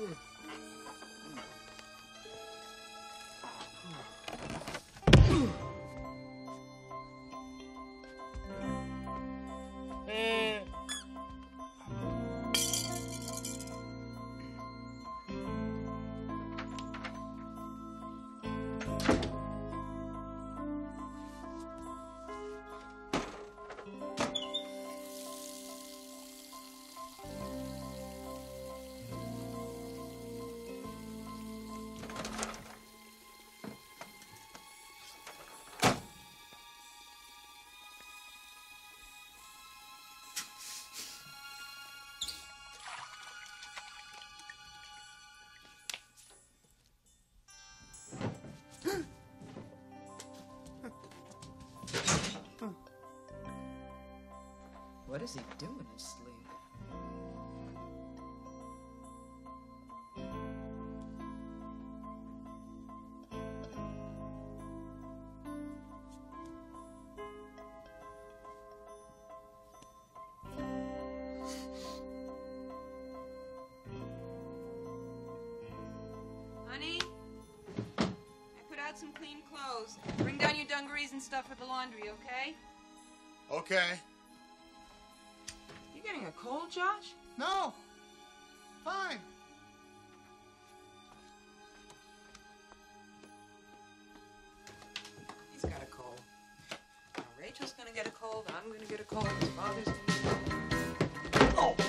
Ooh. What does he do in his sleep? Honey, I put out some clean clothes. Bring down your dungarees and stuff for the laundry, okay? Okay. You cold, Josh? No. Fine. He's got a cold. Now, Rachel's gonna get a cold. I'm gonna get a cold. His father's gonna get a cold. Oh,